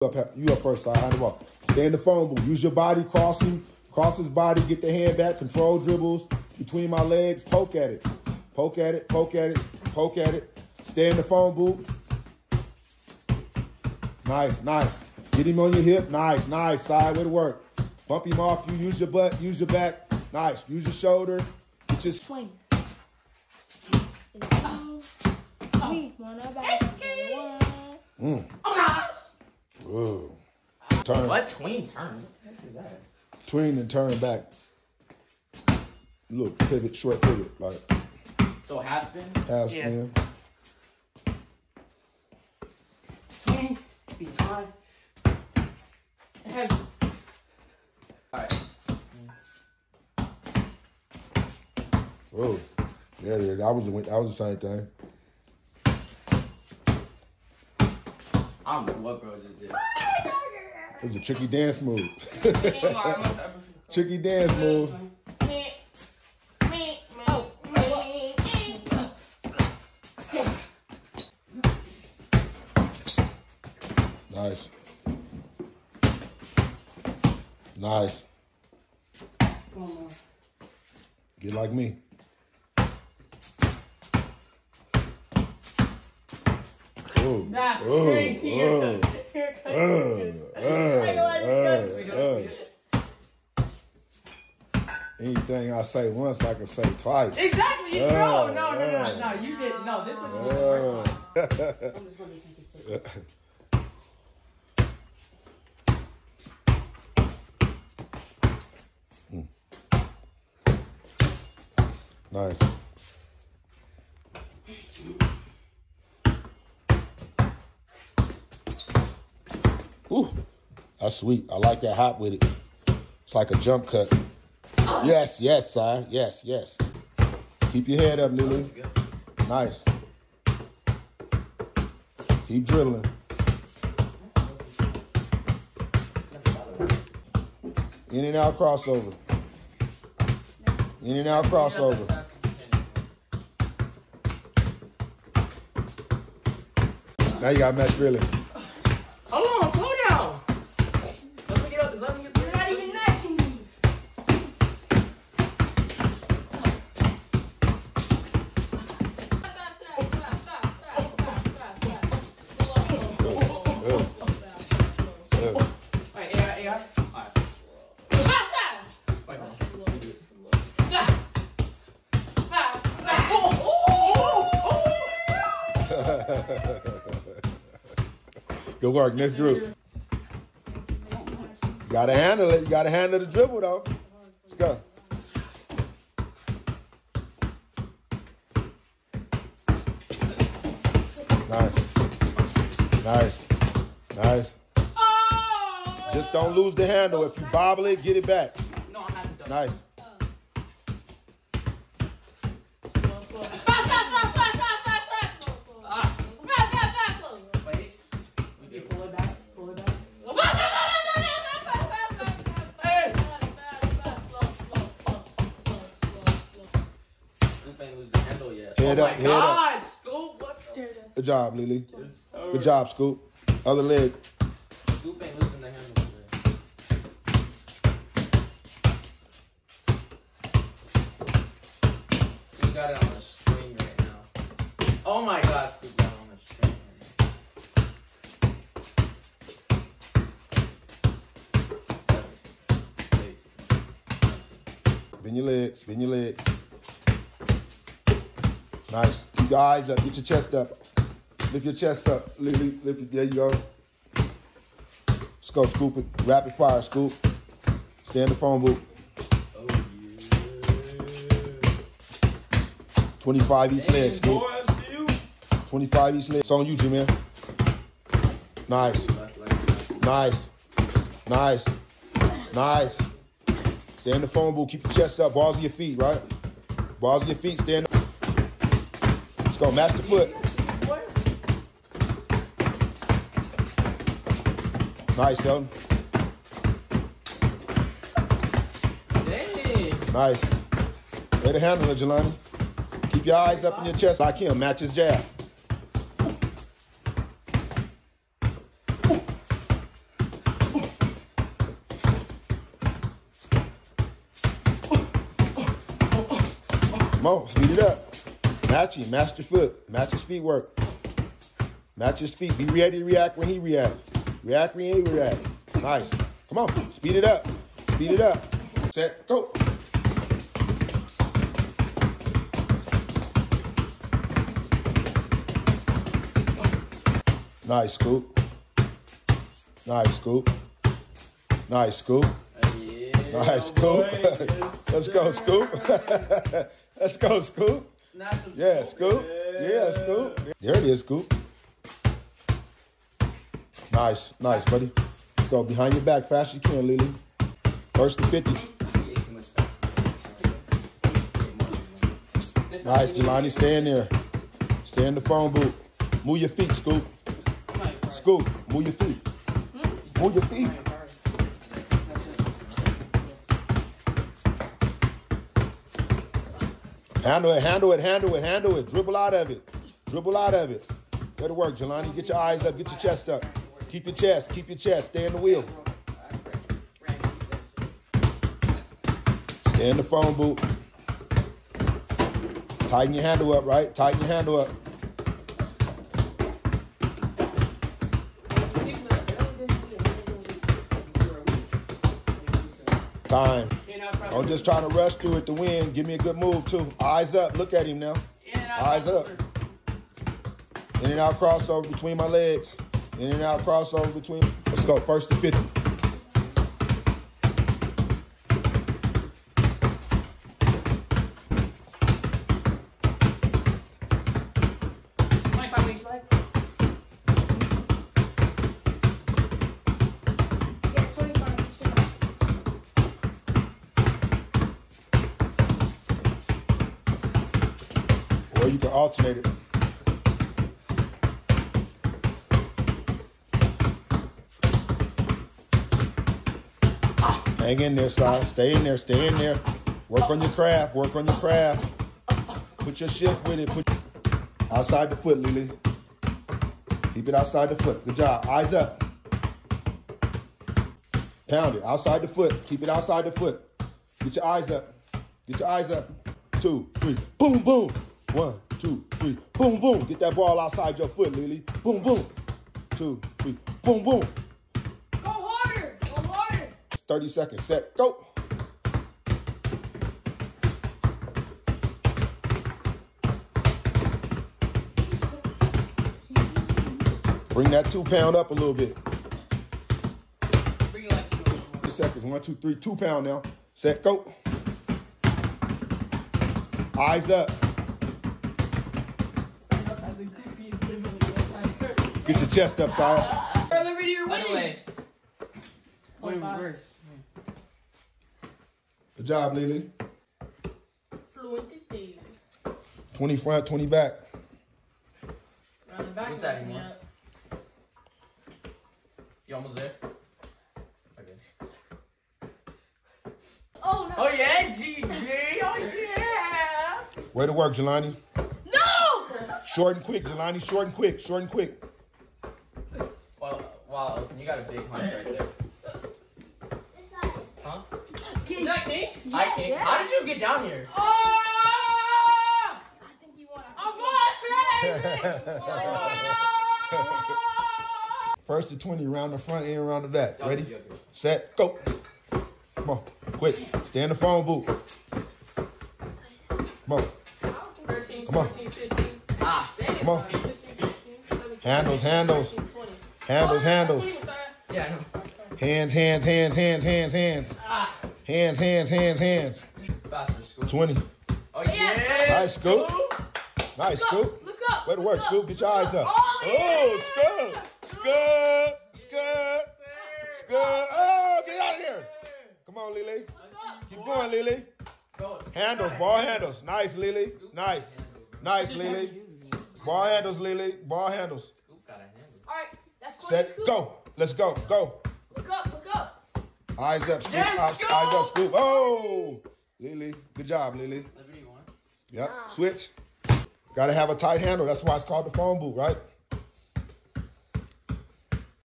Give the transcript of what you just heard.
up, you up first side, hand the ball. Stay in the phone booth. Use your body, cross him, cross his body, get the hand back, control dribbles between my legs, poke at it. Poke at it, poke at it, poke at it. Stay in the phone booth. Nice, nice. Get him on your hip. Nice, nice. Side way to work. Bump him off. You use your butt, use your back. Nice. Use your shoulder. Get your Swing. Me wanna basket one. Mm. Oh gosh. Whoa. Turn. What tween turn? What is that? Tween and turn back. Look, pivot, short pivot, like So half spin? half Yeah. spin. Tween behind. And Alright. Whoa. Yeah, yeah, that was the that was the same thing. I don't know what bro just did. It was a tricky dance move. tricky dance move. Nice. Nice. Get like me. That's whoa, crazy. Here it comes. Uh, I know I just. Anything I say once, I can say twice. Exactly, you. No, no, no, no, no. You did no. This was the first one. I'm just gonna something. Nice. Ooh, that's sweet. I like that hop with it. It's like a jump cut. Yes, yes, sir. Yes, yes. Keep your head up, Lily. Nice. Keep dribbling. In and out crossover. In and out crossover. Now you got match really. Good work. Next group. You gotta handle it. You gotta handle the dribble though. Let's go. Nice. Nice. Nice. Just don't lose the handle. If you bobble it, get it back. No, I'm not. Nice. Head oh up, my head up. God, Scoop. What the? Good job, Lily. Yes. Good job, Scoop. Other leg. Scoop ain't losing the handle. Scoop got it on the string right now. Oh my God, Scoop got it on the string right now. Bend your legs. Bend your legs. Nice. Keep your eyes up. Uh, get your chest up. Lift your chest up. Lift, lift, lift it. There you go. Let's go, Scoop it. Rapid fire, Scoop. Stay in the phone booth. Oh 25 each leg, yeah. Scoop. Boy, you. 25 each leg. It's on you, G-Man. Nice. Nice. Nice. Nice. Stay in the phone booth. Keep your chest up. Balls of your feet, right? Balls of your feet. Stay in just gonna match the foot. Nice, Elton. Nice. Way to handle it, Jelani. Keep your eyes up in your chest like him. Match his jab. Come on, speed it up. Match him, match your foot, match his feet work. Match his feet. Be ready to react when he react. React when he react. Nice. Come on, speed it up. Speed it up. Set, go. Nice scoop. Nice scoop. Nice scoop. Yeah, Nice scoop. boy. Yes, Let's go, scoop. Let's go, scoop. Snatch Yeah, scoop. Yeah, scoop. There it is, scoop. Nice, nice, buddy. Let's go behind your back fast as you can, Lily. First to 50. He ate too much fast. Nice, Jelani. Stay in there. Stay in the phone booth. Move your feet, Scoop. Scoop, move your feet. Hmm? Move your feet. Handle it, handle it, handle it, handle it. Dribble out of it. Dribble out of it. Go to work, Jelani. Get your eyes up. Get your chest up. Keep your chest. Keep your chest. Stay in the wheel. Stay in the phone booth. Tighten your handle up, right? Tighten your handle up. Time. Don't just trying to rush through it to win. Give me a good move, too. Eyes up. Look at him now. Eyes up. In and out crossover between my legs. In and out crossover between. Let's go. First to 50. Hang in there, son. Stay in there. Stay in there. Work on your craft. Work on your craft. Put your shift with it. Put outside the foot, Lily. Keep it outside the foot. Good job. Eyes up. Pound it outside the foot. Keep it outside the foot. Get your eyes up. Get your eyes up. Two, three. Boom, boom. One, two, three. Boom, boom. Get that ball outside your foot, Lily. Boom, boom. Two, three. Boom, boom. Go harder. Go harder. 30 seconds. Set. Go. Bring that two pound up a little bit. Three seconds. One, two, three. Two pound now. Set. Go. Eyes up. Get your chest up, side. For Liberty, you're By the winning. Oh, wait, five. reverse. Good job, Lily. Fluent thing. 20 front, 20 back. Round the back. What's that messes anymore? You almost there? Okay. Oh, no. Oh yeah, GG. Oh yeah. Way to work, Jelani. No! Short and quick, Jelani. Short and quick. Short and quick. Well, you got a big hunch right there. Huh? Is that me? I can't. How did you get down here? Oh! I think you want to. I'm going crazy! First to 20, around the front and around the back. Ready? okay. Set, go. Come on, quick. Stay in the phone booth. Come on. 13, Come on. 14, 15. Ah, Come on. 15, 16, 17, Handles, handles. 19, Handles, Oh, handles. That's 20, Messiah. yeah, I know. Hands, hands, hands, hands, hands, hands. Ah, Hands, hands, hands, hands. faster, Scoop. 20. Oh Yes. yeah. Nice, Scoop. Nice, Look Scoop. up, look up. Way to work, up, Scoop. Get your eyes up. Oh, Oh, yeah. Scoop. Scoop. Scoop. Scoop. Oh, get out of here. Come on, Lily. Keep going, Lily. Go. Handles, ball handles. Nice, Lily. Nice. Nice, Lily. Ball handles, Lily. Ball handles. Scoop got a handle. All right, that's 20 Set, scoop. go. Let's go. Go. Look up, look up. Eyes up, scoop. Yes, eyes, go. eyes up, scoop. Oh, Lily. Good job, Lily. Liberty one. Yep. Switch. Got to have a tight handle. That's why it's called the phone booth, right?